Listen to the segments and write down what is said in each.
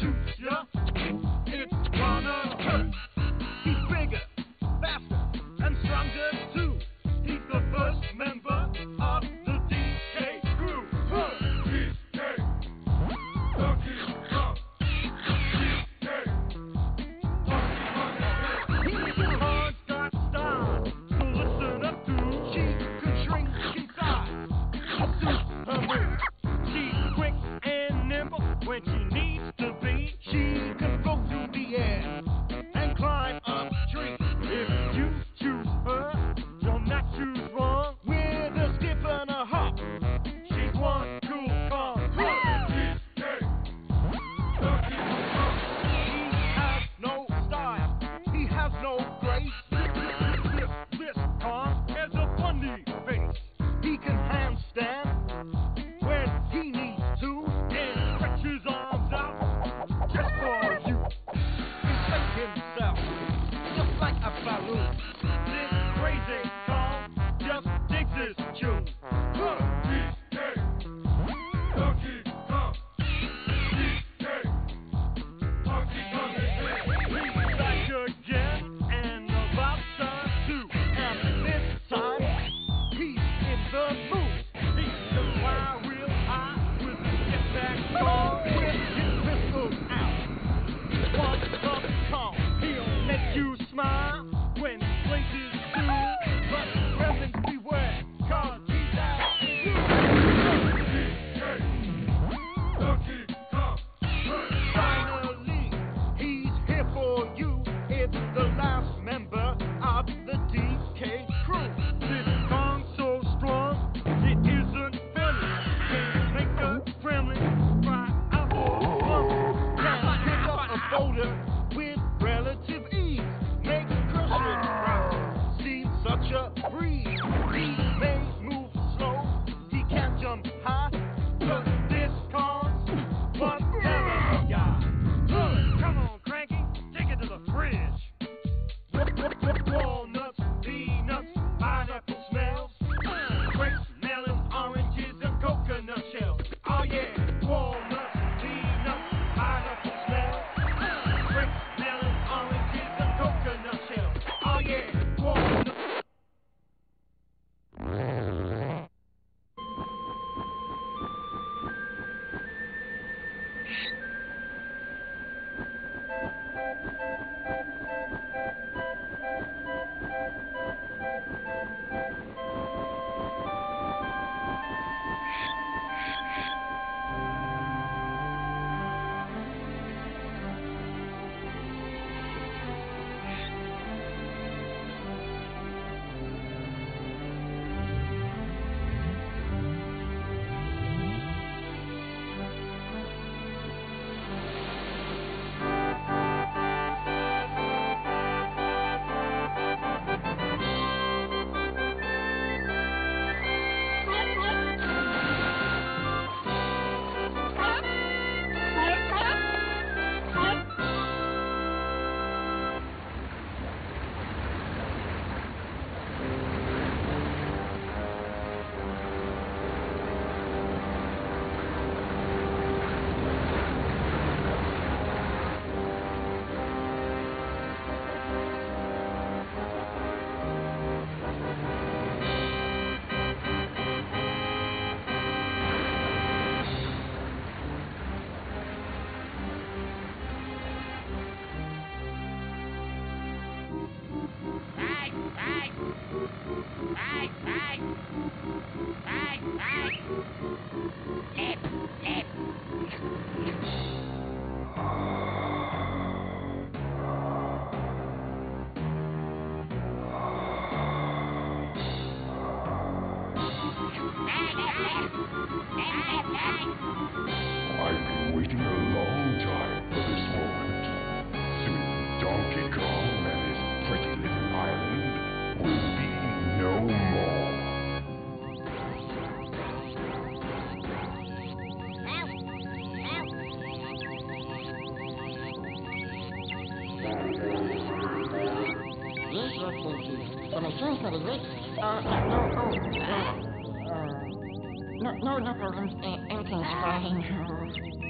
shoot. Yes, yes. The machine's pretty great. Uh, no, oh, uh, uh, no, no, no problems. Uh, everything's fine.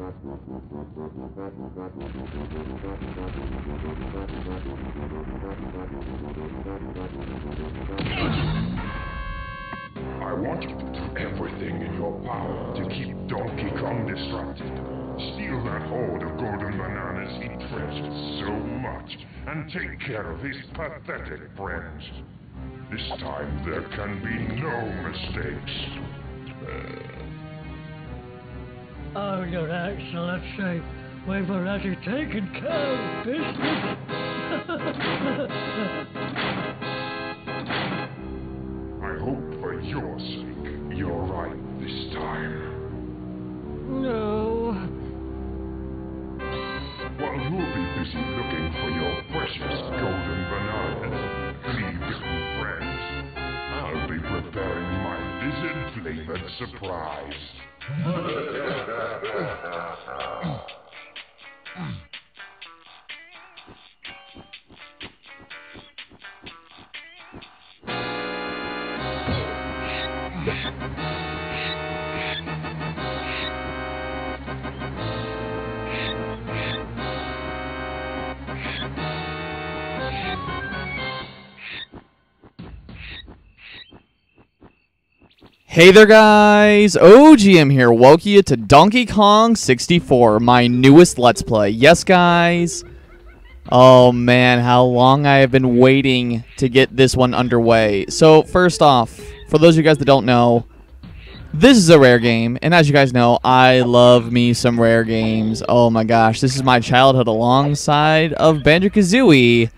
I want you to do everything in your power to keep Donkey Kong distracted. Steal that hoard of golden bananas he treasures so much, and take care of his pathetic friends. This time there can be no mistakes. Oh, Your Excellency, we've already taken care of business. I hope for your sake you're right this time. no. While you'll be busy looking for your precious golden bananas, little friends, I'll be preparing my lizard flavored surprise. Oh, my God. Hey there, guys! OGM here. Welcome you to Donkey Kong 64, my newest Let's Play. Yes, guys. Oh man, how long I have been waiting to get this one underway. So, first off, for those of you guys that don't know, this is a rare game, and as you guys know, I love me some rare games. Oh my gosh, this is my childhood alongside of Banjo-Kazooie.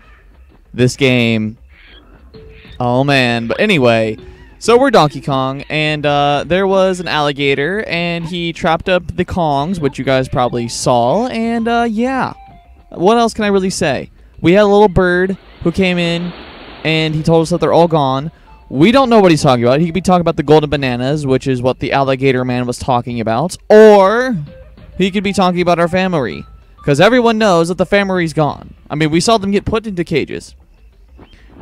This game. Oh man, but anyway, so we're Donkey Kong, and uh, there was an alligator, and he trapped up the Kongs, which you guys probably saw, and uh, yeah. What else can I really say? We had a little bird who came in, and he told us that they're all gone. We don't know what he's talking about. He could be talking about the golden bananas, which is what the alligator man was talking about, or he could be talking about our family, because everyone knows that the family's gone. I mean, we saw them get put into cages.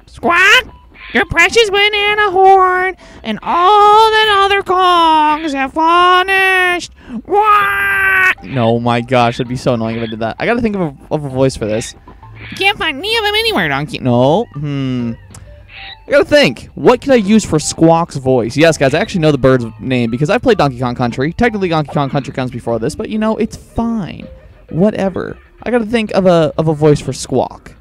Squawk! Your precious banana horn and all the other Kongs have vanished. What? No, my gosh, that'd be so annoying if I did that. I gotta think of a, of a voice for this. Can't find any of them anywhere, Donkey. No, hmm. I gotta think. What can I use for Squawk's voice? Yes, guys, I actually know the bird's name because I played Donkey Kong Country. Technically, Donkey Kong Country comes before this, but you know, it's fine. Whatever. I gotta think of a of a voice for Squawk.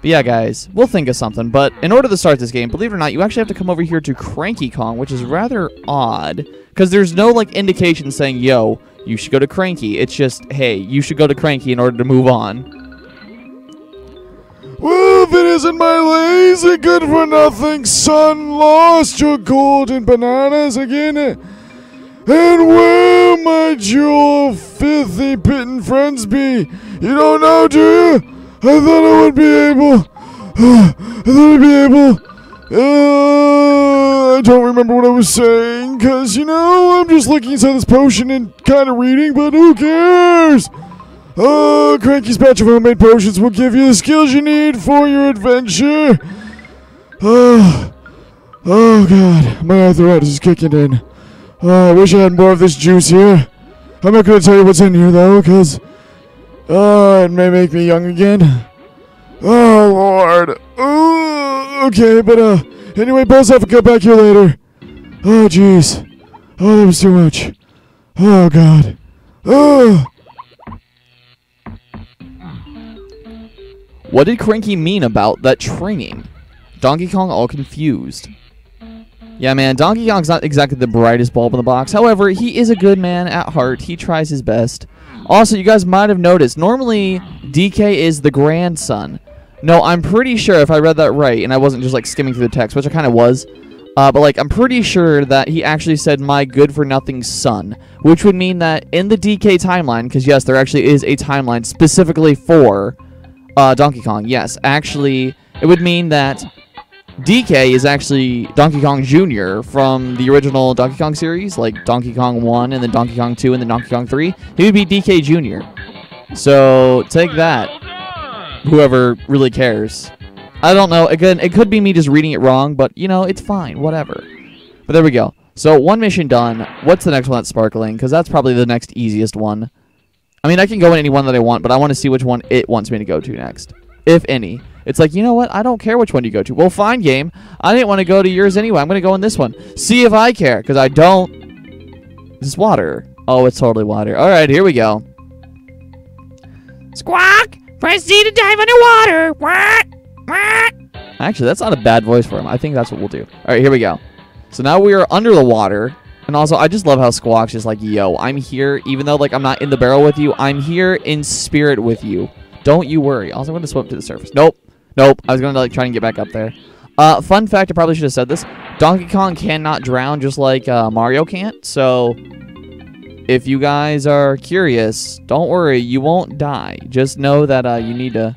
But yeah, guys, we'll think of something. But in order to start this game, believe it or not, you actually have to come over here to Cranky Kong, which is rather odd. Because there's no, like, indication saying, yo, you should go to Cranky. It's just, hey, you should go to Cranky in order to move on. Well, if it isn't my lazy good for nothing son lost your golden bananas again. eh? And where my jewel filthy pitten friends be? You don't know, do you? I thought I would be able. I thought I'd be able. Uh, I don't remember what I was saying, cause you know I'm just looking inside this potion and kind of reading, but who cares? Oh, Cranky's batch of homemade potions will give you the skills you need for your adventure. Oh, oh God, my arthritis is kicking in. Oh, I wish I had more of this juice here. I'm not gonna tell you what's in here though, cause oh, it may make me young again. Oh Lord. Oh, okay, but uh, anyway, buzz off and come back here later. Oh jeez. Oh, that was too much. Oh God. Oh. What did Cranky mean about that training? Donkey Kong all confused. Yeah, man, Donkey Kong's not exactly the brightest bulb in the box. However, he is a good man at heart. He tries his best. Also, you guys might have noticed, normally DK is the grandson. No, I'm pretty sure if I read that right, and I wasn't just like skimming through the text, which I kind of was, uh, but like I'm pretty sure that he actually said my good for nothing son, which would mean that in the DK timeline, because yes, there actually is a timeline specifically for uh, Donkey Kong. Yes, actually, it would mean that DK is actually Donkey Kong Jr. from the original Donkey Kong series, like Donkey Kong 1 and then Donkey Kong 2 and then Donkey Kong 3. He would be DK Jr. So take that, whoever really cares. I don't know. Again, it could be me just reading it wrong, but you know, it's fine. Whatever. But there we go. So one mission done. What's the next one that's sparkling? Because that's probably the next easiest one. I mean, I can go in any one that I want, but I want to see which one it wants me to go to next, if any. It's like, you know what? I don't care which one you go to. Well, fine, game. I didn't want to go to yours anyway. I'm going to go in this one. See if I care, because I don't. Is this water? Oh, it's totally water. All right, here we go. Squawk! Press Z to dive underwater. What? What? Actually, that's not a bad voice for him. I think that's what we'll do. All right, here we go. So now we are under the water. And also, I just love how Squawk's just like, yo, I'm here, even though like I'm not in the barrel with you, I'm here in spirit with you. Don't you worry. Also, I'm going to swim to the surface. Nope. Nope. I was going to like try and get back up there. Uh, fun fact, I probably should have said this. Donkey Kong cannot drown just like uh, Mario can't. So if you guys are curious, don't worry, you won't die. Just know that uh, you need to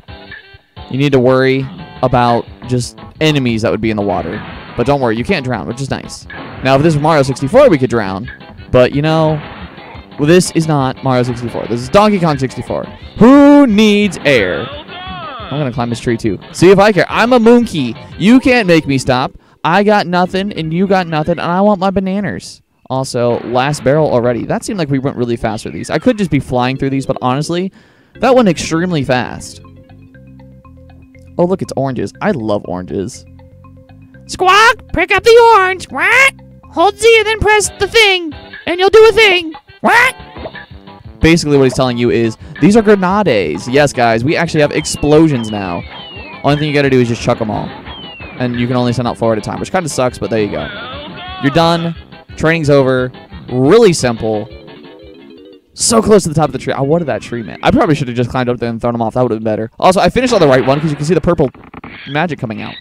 you need to worry about just enemies that would be in the water. But don't worry, you can't drown, which is nice. Now, if this was Mario 64, we could drown. But, you know, well, this is not Mario 64. This is Donkey Kong 64. Who needs air? I'm to climb this tree, too. See if I care. I'm a monkey. You can't make me stop. I got nothing, and you got nothing, and I want my bananas. Also, last barrel already. That seemed like we went really fast with these. I could just be flying through these, but honestly, that went extremely fast. Oh, look, it's oranges. I love oranges. Squawk, pick up the orange. What? Hold Z and then press the thing, and you'll do a thing. What? Basically, what he's telling you is these are grenades. Yes, guys, we actually have explosions now. Only thing you gotta do is just chuck them all. And you can only send out four at a time, which kind of sucks, but there you go. You're done. Training's over. Really simple. So close to the top of the tree. I wanted that tree, man. I probably should have just climbed up there and thrown them off. That would have been better. Also, I finished on the right one because you can see the purple magic coming out.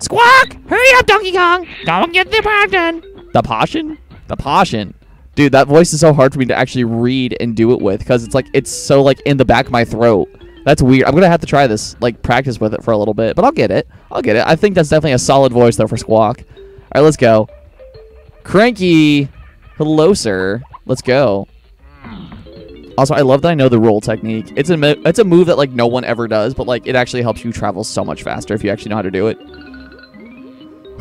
Squawk, hurry up, Donkey Kong. And get the part done. The potion? The potion. Dude, that voice is so hard for me to actually read and do it with because it's like it's so like in the back of my throat. That's weird. I'm gonna have to try this, like practice with it for a little bit, but I'll get it. I'll get it. I think that's definitely a solid voice though for Squawk. All right, let's go. Cranky, hello, sir. Let's go. Also, I love that I know the roll technique. It's a it's a move that like no one ever does, but like it actually helps you travel so much faster if you actually know how to do it.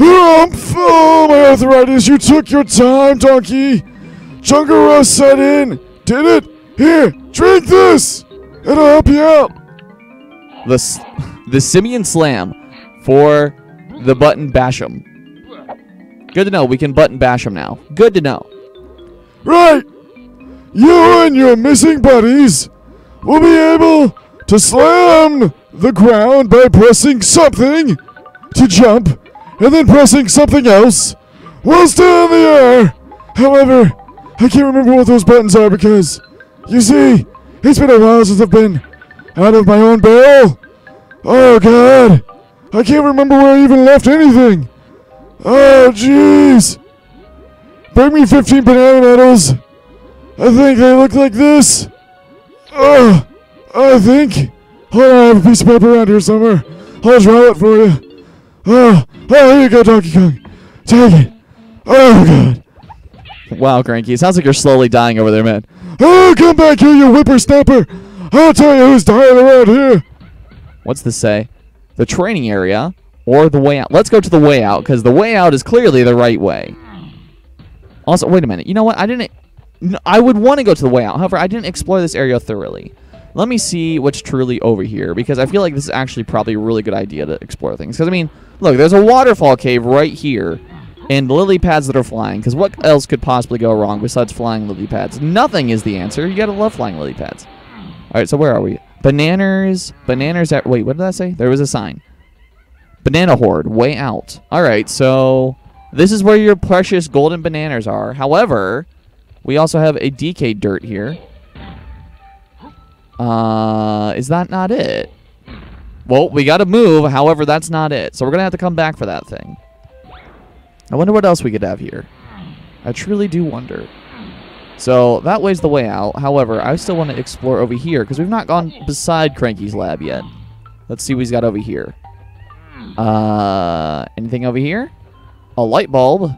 Oh, my arthritis, you took your time, donkey! Jungle Rush set in! Did it? Here, drink this! It'll help you out! The the Simian Slam for the button Basham. Good to know. We can button bash him now. Good to know. Right! You and your missing buddies will be able to slam the ground by pressing something to jump and then pressing something else while still in the air. However, I can't remember what those buttons are because, you see, it's been a while since I've been out of my own barrel. Oh god, I can't remember where I even left anything. Oh jeez. Bring me 15 banana medals. I think they look like this. Oh, I think. Hold on, I have a piece of paper around here somewhere. I'll draw it for you. Oh, oh, here you go, Donkey Kong. Take it. Oh, God. Wow, Cranky. It sounds like you're slowly dying over there, man. Oh, come back here, you whippersnapper. I'll tell you who's dying around here. What's this say? The training area or the way out? Let's go to the way out because the way out is clearly the right way. Also, wait a minute. You know what? I didn't. I would want to go to the way out. However, I didn't explore this area thoroughly. Let me see what's truly over here because I feel like this is actually probably a really good idea to explore things. Because I mean, look, there's a waterfall cave right here, and lily pads that are flying. Because what else could possibly go wrong besides flying lily pads? Nothing is the answer. You gotta love flying lily pads. All right, so where are we? Bananas, bananas. At wait, what did I say? There was a sign. Banana horde, way out. All right, so this is where your precious golden bananas are. However, we also have a DK dirt here. Uh, is that not it? Well, we got to move. However, that's not it. So we're gonna have to come back for that thing. I wonder what else we could have here. I truly do wonder. So that way's the way out. However, I still want to explore over here because we've not gone beside Cranky's lab yet. Let's see what he's got over here. Uh, anything over here? A light bulb.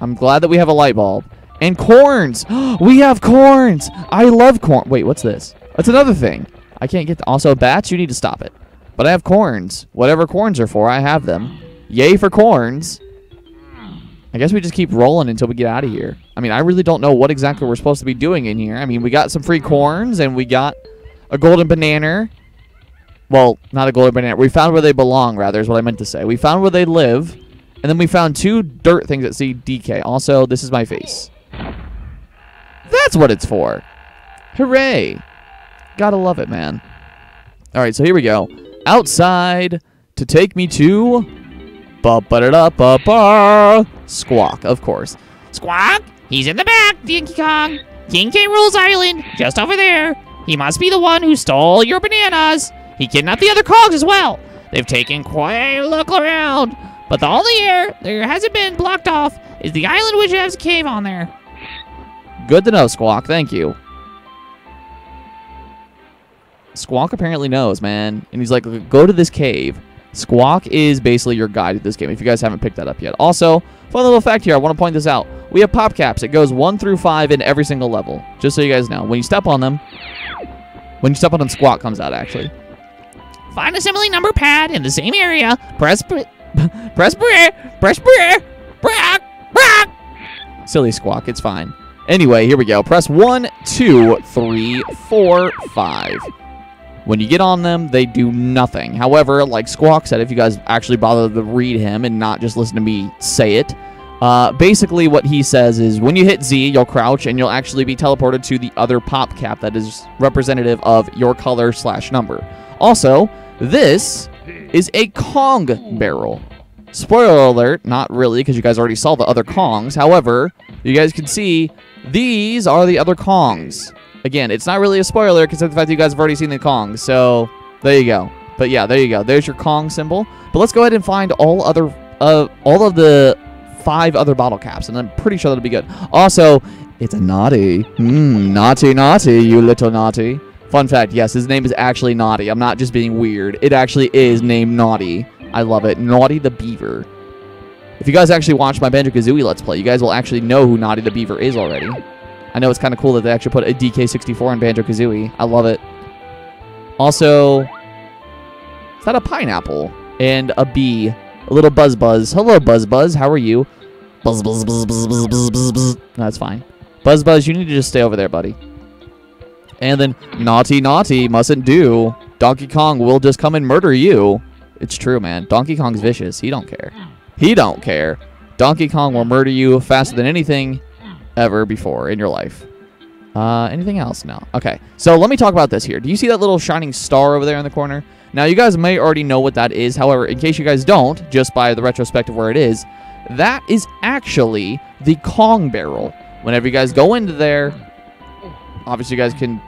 I'm glad that we have a light bulb. And corns. we have corns. I love corn. Wait, what's this? That's another thing. I can't get. also, bats. You need to stop it. But I have corns. Whatever corns are for, I have them. Yay for corns. I guess we just keep rolling until we get out of here. I mean, I really don't know what exactly we're supposed to be doing in here. I mean, we got some free corns and we got a golden banana. Well, not a golden banana. We found where they belong, rather, is what I meant to say. We found where they live, and then we found two dirt things that DK. Also, this is my face. That's what it's for. Hooray. Gotta love it, man. All right, so here we go. Outside to take me to ba ba da da ba ba squawk, of course. Squawk, he's in the back, Donkey Kong. King K. Rool's Island, just over there. He must be the one who stole your bananas. He kidnapped the other Kongs as well. They've taken quite a look around. But the only air there hasn't been blocked off is the island which has a cave on there. Good to know, Squawk. Thank you. Squawk apparently knows, man. And he's like, go to this cave. Squawk is basically your guide to this game if you guys haven't picked that up yet. Also, fun little fact here, I want to point this out. We have pop caps. It goes 1 through 5 in every single level, just so you guys know. When you step on them, when you step on them, Squawk comes out, actually. Find assembly number pad in the same area. Press br- press br- press br- brack brack. Silly Squawk, it's fine. Anyway, here we go. Press one, two, three, four, five. When you get on them, they do nothing. However, like Squawk said, if you guys actually bother to read him and not just listen to me say it, uh, basically what he says is when you hit Z, you'll crouch and you'll actually be teleported to the other pop cap that is representative of your color slash number. Also, this is a Kong barrel. Spoiler alert, not really, because you guys already saw the other Kongs. However, you guys can see these are the other Kongs. Again, it's not really a spoiler of the fact that you guys have already seen the Kong. So there you go. But yeah, there you go. There's your Kong symbol. But let's go ahead and find all other, uh, all of the five other bottle caps, and I'm pretty sure that'll be good. Also, it's a naughty. Mmm, naughty, naughty, you little naughty. Fun fact, yes, his name is actually Naughty. I'm not just being weird. It actually is named Naughty. I love it. Gnawty the Beaver. If you guys actually watch my Banjo-Kazooie Let's Play, you guys will actually know who Gnawty the Beaver is already. I know it's kind of cool that they actually put a DK64 in Banjo Kazooie. I love it. Also, is that a pineapple and a bee? A little buzz buzz. Hello, buzz buzz. How are you? Buzz buzz buzz buzz buzz buzz buzz. buzz. No, that's fine. Buzz buzz, you need to just stay over there, buddy. And then naughty naughty mustn't do. Donkey Kong will just come and murder you. It's true, man. Donkey Kong's vicious. He don't care. He don't care. Donkey Kong will murder you faster than anything ever before in your life. Uh, anything else? No. Okay. So let me talk about this here. Do you see that little shining star over there in the corner? Now, you guys may already know what that is. However, in case you guys don't, just by the retrospective where it is, that is actually the Kong barrel. Whenever you guys go into there, obviously you guys can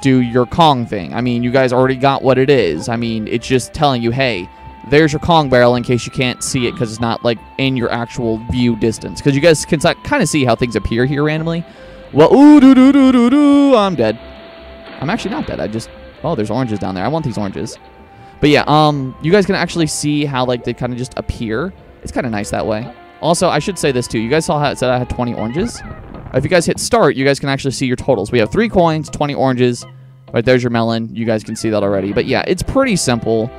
do your Kong thing. I mean, you guys already got what it is. I mean, it's just telling you, hey, there's your Kong barrel in case you can't see it because it's not like in your actual view distance. Because you guys can kind of see how things appear here randomly. Well, ooh, doo, doo, doo, doo, doo, I'm dead. I'm actually not dead. I just, oh, there's oranges down there. I want these oranges. But yeah, um, you guys can actually see how like they kind of just appear. It's kind of nice that way. Also, I should say this too. You guys saw how it said I had 20 oranges. If you guys hit start, you guys can actually see your totals. We have three coins, 20 oranges. Right there's your melon. You guys can see that already. But yeah, it's pretty simple.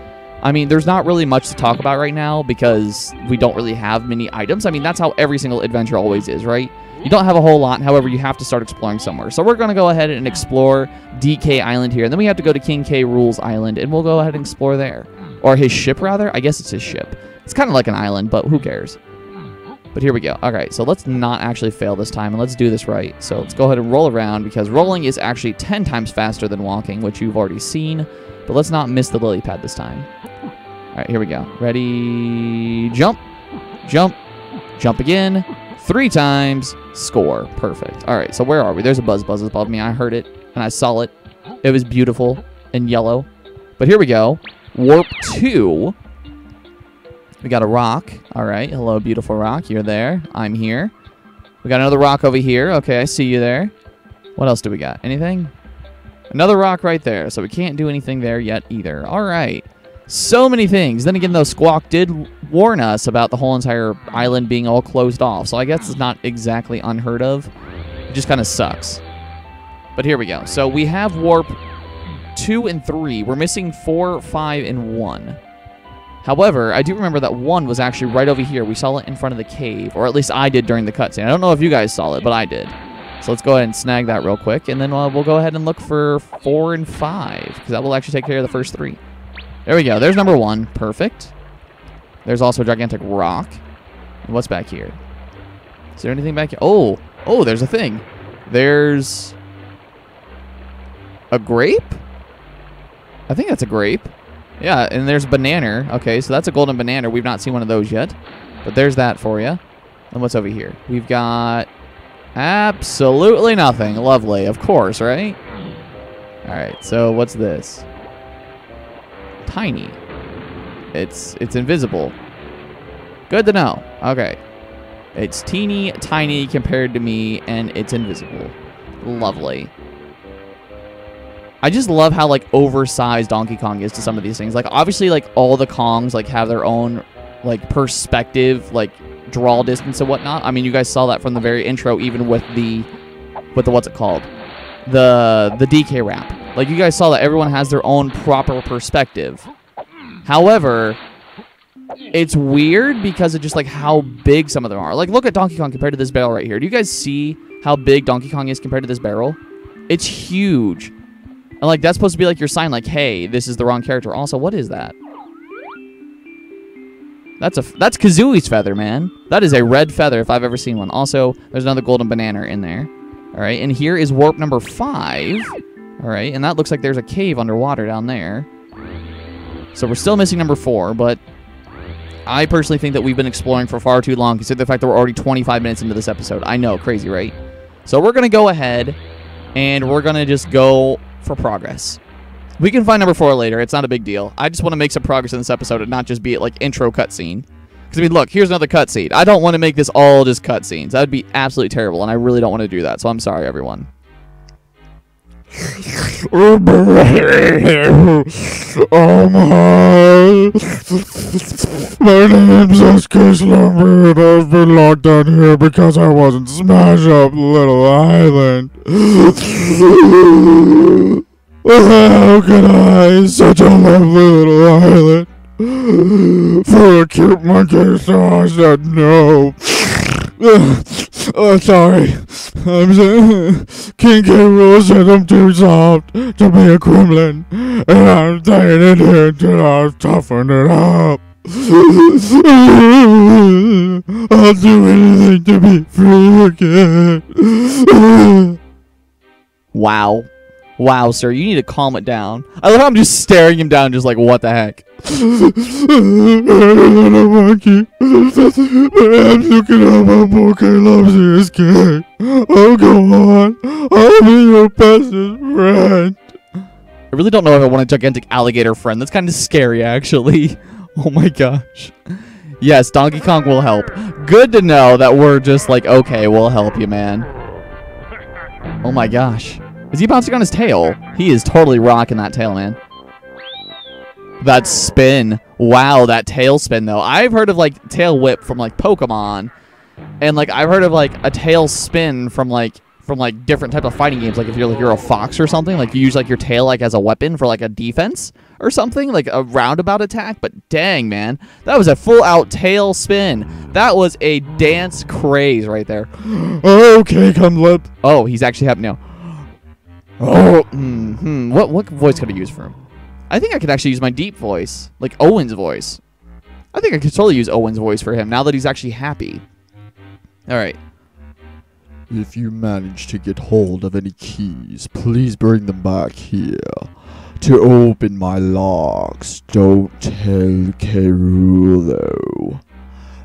I mean, there's not really much to talk about right now because we don't really have many items. I mean, that's how every single adventure always is, right? You don't have a whole lot. However, you have to start exploring somewhere. So we're going to go ahead and explore DK Island here. And then we have to go to King K. Rool's Island, and we'll go ahead and explore there. Or his ship, rather. I guess it's his ship. It's kind of like an island, but who cares? But here we go. All right, so let's not actually fail this time, and let's do this right. So let's go ahead and roll around, because rolling is actually 10 times faster than walking, which you've already seen. But let's not miss the lily pad this time. All right, here we go. Ready, jump, jump, jump again. Three times, score. Perfect. All right, so where are we? There's a buzz buzz above me. I heard it, and I saw it. It was beautiful and yellow. But here we go. Warp 2. We got a rock. All right. Hello, beautiful rock. You're there. I'm here. We got another rock over here. Okay, I see you there. What else do we got? Anything? Another rock right there. So we can't do anything there yet either. All right. So many things. Then again, though, Squawk did warn us about the whole entire island being all closed off. So I guess it's not exactly unheard of. It just kind of sucks. But here we go. So we have warp 2 and 3. We're missing 4, 5, and 1. However, I do remember that 1 was actually right over here. We saw it in front of the cave. Or at least I did during the cutscene. I don't know if you guys saw it, but I did. So let's go ahead and snag that real quick. And then uh, we'll go ahead and look for 4 and 5. Because that will actually take care of the first three. There we go. There's number 1. Perfect. There's also a gigantic rock. What's back here? Is there anything back here? Oh! Oh, there's a thing. There's... A grape? I think that's a grape. Yeah, and there's a banana. Okay, so that's a golden banana. We've not seen one of those yet. But there's that for you. And what's over here? We've got absolutely nothing. Lovely, of course, right? All right, so what's this? Tiny. It's it's invisible. Good to know. Okay. It's teeny tiny compared to me, and it's invisible. Lovely. I just love how like oversized Donkey Kong is to some of these things. Like obviously like all the Kongs like have their own like perspective, like draw distance and whatnot. I mean you guys saw that from the very intro, even with the with the what's it called? The the DK Rap. Like you guys saw that everyone has their own proper perspective. However, it's weird because of just like how big some of them are. Like look at Donkey Kong compared to this barrel right here. Do you guys see how big Donkey Kong is compared to this barrel? It's huge. And like that's supposed to be like your sign like, "Hey, this is the wrong character." Also, what is that? That's a that's Kazooie's feather, man. That is a red feather if I've ever seen one. Also, there's another golden banana in there. All right, and here is warp number 5. All right, and that looks like there's a cave underwater down there. So we're still missing number 4, but I personally think that we've been exploring for far too long, considering the fact that we're already 25 minutes into this episode. I know, crazy, right? So we're going to go ahead and we're going to just go for progress. We can find number four later. It's not a big deal. I just want to make some progress in this episode and not just be it like intro cutscene. Because, I mean, look, here's another cutscene. I don't want to make this all just cutscenes. That would be absolutely terrible, and I really don't want to do that. So I'm sorry, everyone. Oh my! My name's SK Slumber, and I've been locked down here because I wasn't smash up Little Island. How could I? Such a lovely little island. For a cute monkey, so I said no. Oh, sorry. I'm King K. Rool said I'm too soft to be a gremlin, and I'm staying in here until I toughen it up. I'll do anything to be free again. Wow. Wow, sir, you need to calm it down. I love how I'm just staring him down, just like, what the heck? Perhaps you can poor K. Lumsy escape. Oh, go on. I'll be your bestest friend. I really don't know if I want a gigantic alligator friend. That's kind of scary, actually. Oh my gosh. Yes, Donkey Kong will help. Good to know that we're just like, okay, we'll help you, man. Oh my gosh. Is he bouncing on his tail? He is totally rocking that tail, man. That spin. Wow, that tail spin, though. I've heard of, like, tail whip from, like, Pokemon. And, like, I've heard of, like, a tail spin from, like, from, like, different type of fighting games. Like, if you're, like, you're a fox or something, like, you use, like, your tail, like, as a weapon for, like, a defense or something. Like, a roundabout attack. But dang, man. That was a full-out tail spin. That was a dance craze right there. Okay, come lip. Oh, he's actually happening now. Oh, hmm. What what voice could I use for him? I think I could actually use my deep voice, like Owen's voice. I think I could totally use Owen's voice for him now that he's actually happy. All right. If you manage to get hold of any keys, please bring them back here. To open my locks, don't tell K. Rool, though.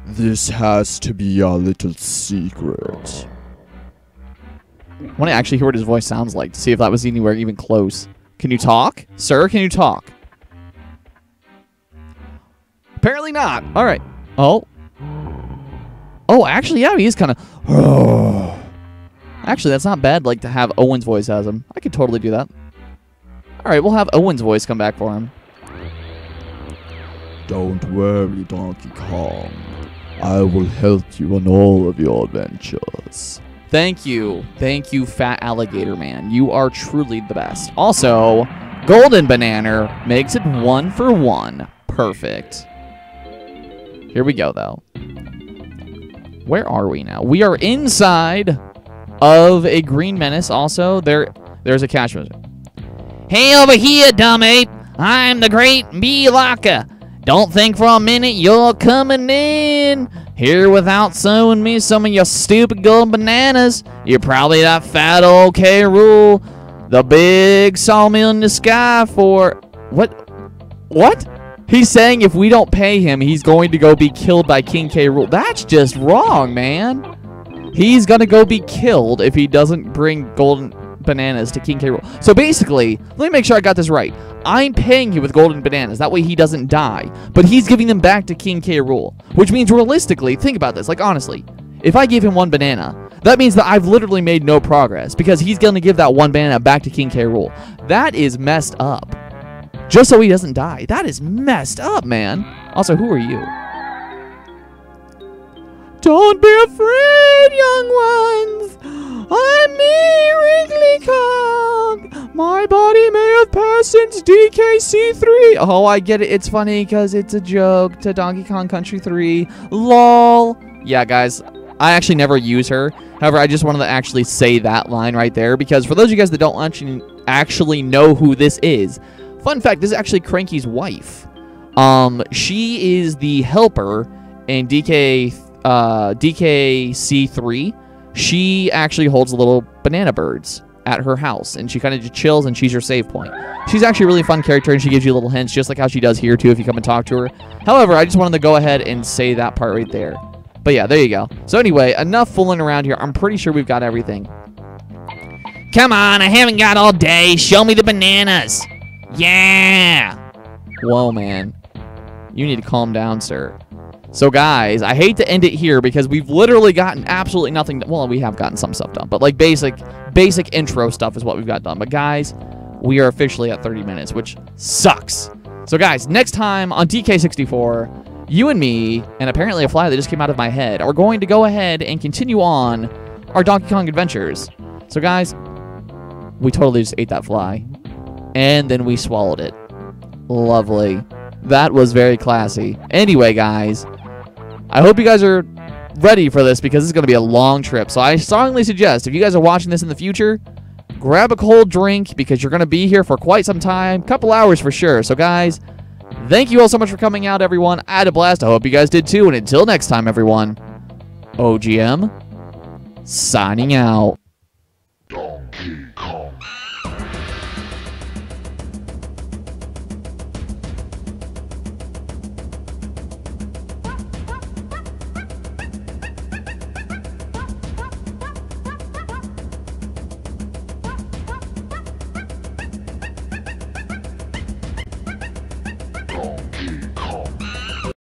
This has to be a little secret. I want to actually hear what his voice sounds like to see if that was anywhere even close. Can you talk? Sir, can you talk? Apparently not. All right. Oh. Oh, actually, yeah, he is kind of. Actually, that's not bad. Like to have Owen's voice as him. I could totally do that. All right, we'll have Owen's voice come back for him. Don't worry, Donkey Kong. I will help you on all of your adventures. Thank you. Thank you, Fat Alligator Man. You are truly the best. Also, Golden Banana makes it one for one. Perfect. Here we go, though. Where are we now? We are inside of a green menace. Also, there, there's a cash register. Hey over here, dumb ape. I'm the great B. Locker. Don't think for a minute you're coming in. Here without showing me some of your stupid golden bananas. You're probably that fat old K. Rool. The big sawmill in the sky for... What? What? He's saying if we don't pay him, he's going to go be killed by King K. Rool. That's just wrong, man. He's gonna go be killed if he doesn't bring golden bananas to King K. Rool. So basically, let me make sure I got this right. I'm paying you with golden bananas. That way he doesn't die. But he's giving them back to King K. Rool. Which means realistically, think about this. Like honestly, if I give him one banana, that means that I've literally made no progress because he's going to give that one banana back to King K. Rule. That is messed up. Just so he doesn't die. That is messed up, man. Also, who are you? Don't be afraid, young ones. I'm me, Wrinkly Kong. My body may have passed since DKC3. Oh, I get it. It's funny because it's a joke to Donkey Kong Country 3. LOL. Yeah, guys, I actually never use her. However, I just wanted to actually say that line right there because for those of you guys that don't actually, actually know who this is, fun fact, this is actually Cranky's wife. Um, she is the helper in DK uh, DKC3. She actually holds little banana birds at her house, and she kind of just chills, and she's your save point. She's actually a really fun character, and she gives you little hints, just like how she does here too if you come and talk to her. However, I just wanted to go ahead and say that part right there. But yeah, there you go. So anyway, enough fooling around here. I'm pretty sure we've got everything. Come on, I haven't got all day. Show me the bananas. Yeah. Whoa, man. You need to calm down, sir. So, guys, I hate to end it here because we've literally gotten absolutely nothing. Well, we have gotten some stuff done, but like basic, basic intro stuff is what we've got done. But guys, we are officially at 30 minutes, which sucks. So, guys, next time on DK64, you and me, and apparently a fly that just came out of my head, are going to go ahead and continue on our Donkey Kong adventures. So, guys, we totally just ate that fly, and then we swallowed it. Lovely. That was very classy. Anyway, guys, I hope you guys are ready for this because it's going to be a long trip. So I strongly suggest if you guys are watching this in the future, grab a cold drink because you're going to be here for quite some time, couple hours for sure. So guys, thank you all so much for coming out, everyone. I had a blast. I hope you guys did too. And until next time, everyone, OGM signing out.